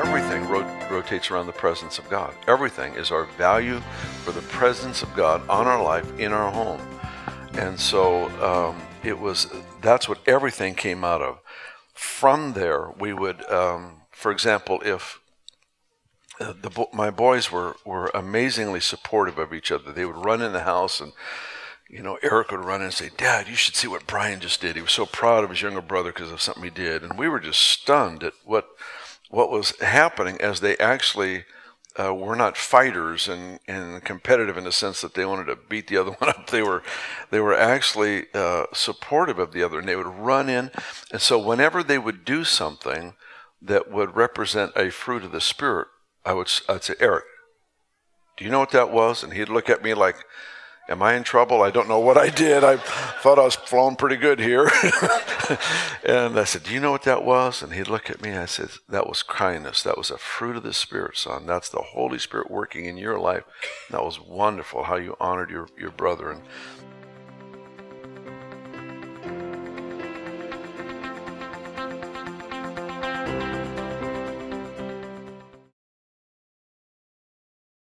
rotates around the presence of God. Everything is our value for the presence of God on our life in our home. And so um, it was, that's what everything came out of. From there, we would, um, for example, if uh, the, my boys were, were amazingly supportive of each other, they would run in the house and you know, Eric would run in and say, Dad, you should see what Brian just did. He was so proud of his younger brother because of something he did. And we were just stunned at what, what was happening as they actually uh, were not fighters and, and competitive in the sense that they wanted to beat the other one up. They were, they were actually uh, supportive of the other and they would run in. And so whenever they would do something that would represent a fruit of the Spirit, I would I'd say, Eric, do you know what that was? And he'd look at me like, Am I in trouble? I don't know what I did. I thought I was flowing pretty good here. and I said, Do you know what that was? And he'd look at me and I said, That was kindness. That was a fruit of the Spirit, son. That's the Holy Spirit working in your life. That was wonderful how you honored your, your brother. And